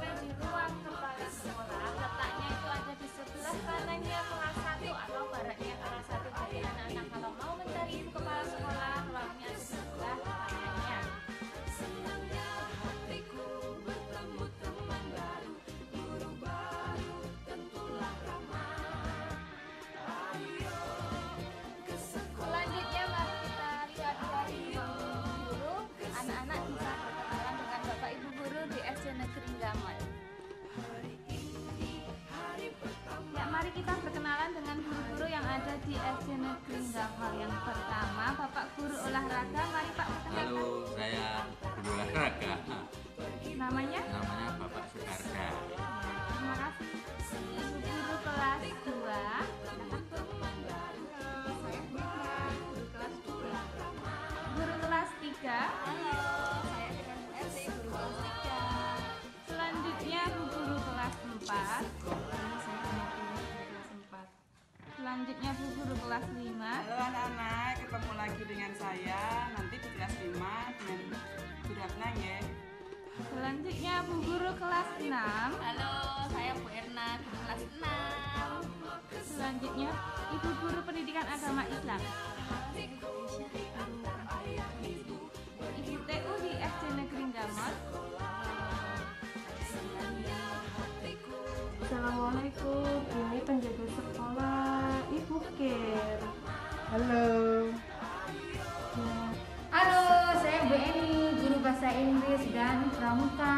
Thank you. di SC Negeri hal yang pertama Selanjutnya Bu Guru kelas 5. Halo anak-anak, ketemu lagi dengan saya nanti di kelas 5 dengan Bu Ratna ya. Selanjutnya Bu Guru kelas 6. Halo, saya Bu Erna, guru kelas 6. Selanjutnya Ibu Guru Pendidikan Agama Islam. Ibu TU di SD Negeri Gamot. Assalamualaikum, Inggris dan Pramuka.